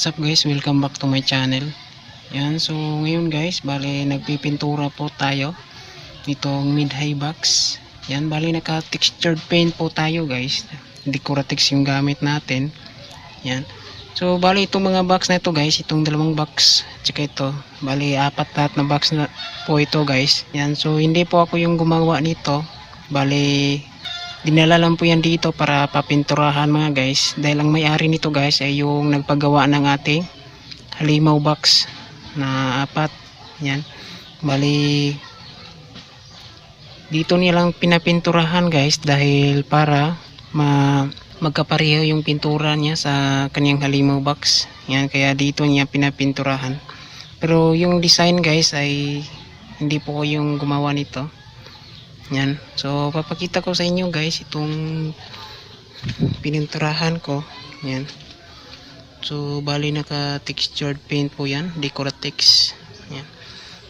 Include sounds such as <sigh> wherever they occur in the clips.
What's up guys? Welcome back to my channel. Yan, so ngayon guys, bali nagpipintura po tayo nitong mid-high box. Yan, bali naka-textured paint po tayo guys. Decoratives yung gamit natin. Yan. So bali itong mga box na ito guys, itong dalawang box, tsaka ito, bali apat lahat na box na po ito guys. Yan, so hindi po ako yung gumawa nito. Bali dinala lang po yan dito para papinturahan mga guys. Dahil ang may-ari nito guys ay yung nagpagawa ng ating halimaw box na apat. Yan. Bali dito nilang pinapinturahan guys dahil para ma magkapareho yung pintura niya sa kanyang halimaw box. Yan kaya dito niya pinapinturahan. Pero yung design guys ay hindi po ko yung gumawa nito yan. So, papakita ko sa inyo guys itong pininturahan ko. Yan. So, bali naka-textured paint po yan. Decoratex. Yan.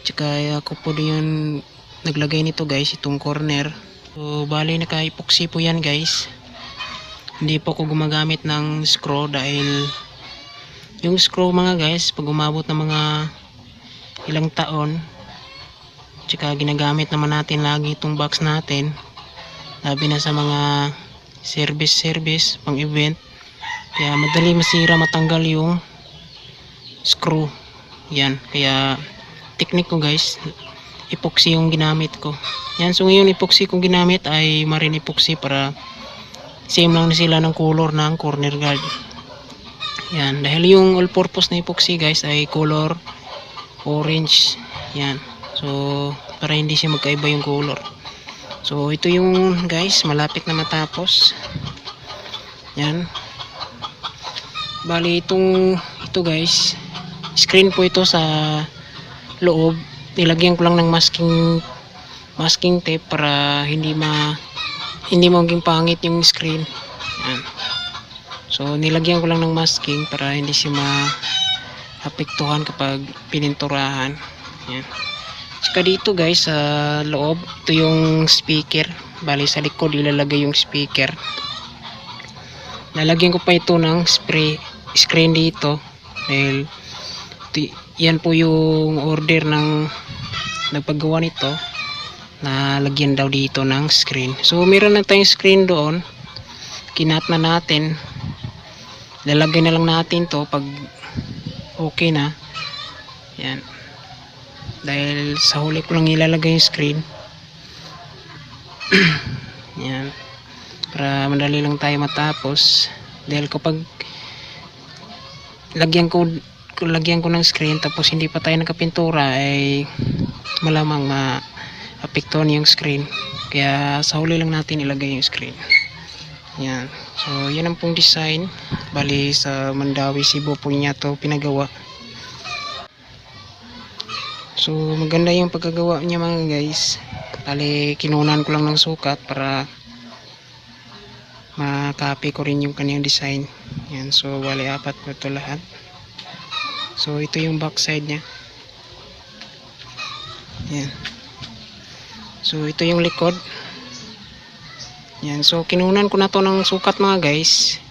Tsaka ako po yun naglagay nito guys, itong corner. So, bali naka-epoxy po yan guys. Hindi po ako gumagamit ng screw dahil yung screw mga guys, pag umabot ng mga ilang taon, tsaka ginagamit naman natin lagi itong box natin. Labi na sa mga service service pang event. Kaya madali masira matanggal yung screw. Yan kaya technique ko guys epoxy yung ginamit ko. Yan so ngayon epoxy kong ginamit ay marine epoxy para same lang na sila ng color ng corner guard. Yan dahil yung all purpose na epoxy guys ay color orange. Yan So, para hindi siya magkaiba yung color. So, ito yung guys, malapit na matapos. Yan. Bali, itong, ito guys, screen po ito sa loob. Nilagyan ko lang ng masking, masking tape para hindi ma, hindi maging pangit yung screen. Yan. So, nilagyan ko lang ng masking para hindi siya ma-apektuhan kapag pininturahan. Yan. Tsaka dito guys sa loob, ito yung speaker. Bali sa likod ilalagay yung speaker. Lalagyan ko pa ito ng spray screen dito. Dahil ito, yan po yung order ng nagpagawa nito na lagyan daw dito ng screen. So meron na tayong screen doon. Kinat na natin. Lalagay na lang natin to pag okay na. Yan dahil sa huli ko lang ilalagay yung screen. <clears throat> Yan. Para madali lang tayo matapos. Dahil kapag lagyan ko lagyan ko ng screen tapos hindi pa tayo nakapintura ay malamang ma-apektuhan yung screen. Kaya sa huli lang natin ilagay yung screen. Yan. So yan ang pong design. Bali sa Mandawi Cebu po niya to pinagawa So maganda yung pagkagawa niya mga guys. Tali kinunan ko lang ng sukat para makopy ko rin yung kanyang design. Yan so wali apat po ito lahat. So ito yung back side niya. Yan. So ito yung likod. Yan so kinunan ko na to ng sukat mga guys.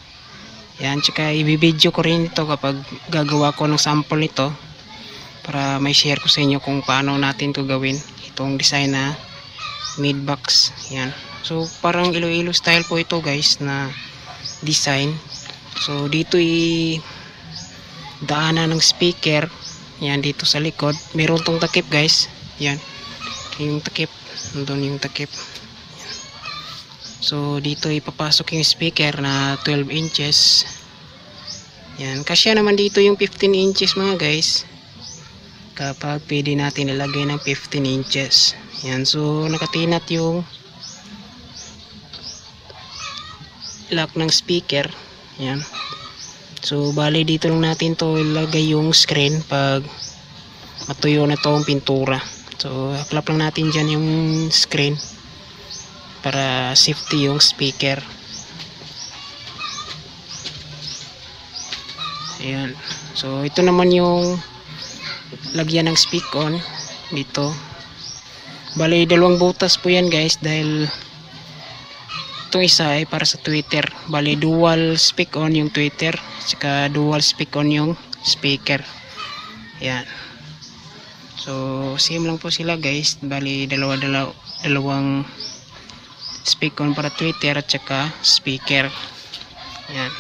Yan tsaka i-video ko rin ito kapag gagawa ko ng sample nito para may share ko sa inyo kung paano natin to gawin itong design na mid box. Yan. So parang ilo-ilo style po ito guys na design. So dito i daanan ng speaker. Yan dito sa likod. Meron tong takip guys. Yan. Yung takip. Nandun yung takip. So dito ipapasok yung speaker na 12 inches. Yan. Kasya naman dito yung 15 inches mga guys kapag pwede natin ilagay ng 15 inches. Yan so nakatinat yung lock ng speaker. Yan. So bali dito lang natin to ilagay yung screen pag matuyo na tong pintura. So haklap lang natin dyan yung screen para safety yung speaker. Ayan. So ito naman yung lagyan ng speak on dito. Bali dalawang butas po yan guys dahil itong isa ay para sa twitter. Bali dual speak on yung twitter saka dual speak on yung speaker. Yan. So same lang po sila guys. Bali dalawa dalaw dalawang speaker para Twitter at saka speaker. Yan.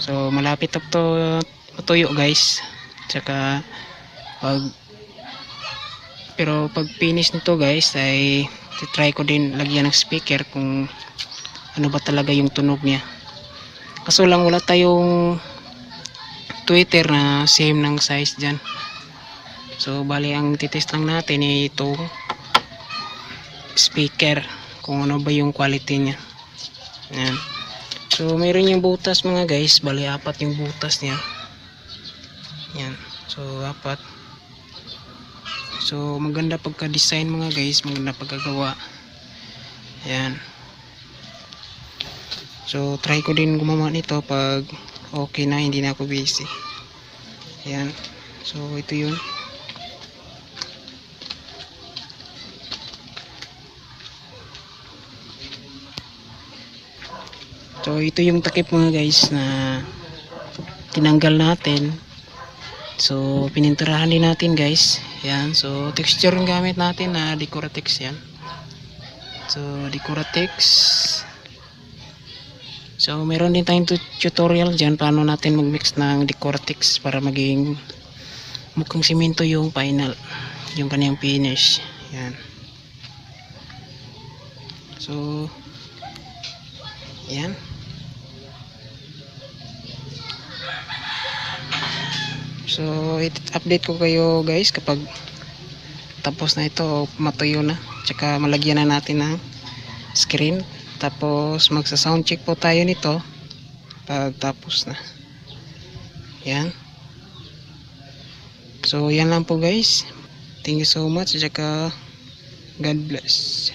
So malapit up to matuyo guys. Tsaka pag pero pag finish nito guys ay try ko din lagyan ng speaker kung ano ba talaga yung tunog niya. Kaso lang wala tayong Twitter na same ng size dyan. So bali ang titest lang natin ay speaker kung ano ba yung quality niya. Yan so mayroon yung butas mga guys. Bali apat yung butas niya. Yan so apat so maganda pagka design mga guys maganda pagkagawa. Yan so try ko din gumawa nito pag okay na hindi na ako busy. Yan so ito yun. So ito yung takip mga guys na tinanggal natin so pininturahan din natin guys. Yan. So texture yung gamit natin na Decoratex yan. So Decoratex. So meron din tayong tu- tutorial dyan paano natin magmix ng Decoratex para maging mukhang simento yung final yung kanyang finish. Yan. So yan So, update ko kayo guys kapag tapos na ito matuyo na. Tsaka malagyan na natin ng screen. Tapos magsa sound check po tayo nito pag tapos na. Yan. So, yan lang po guys. Thank you so much. Tsaka God bless.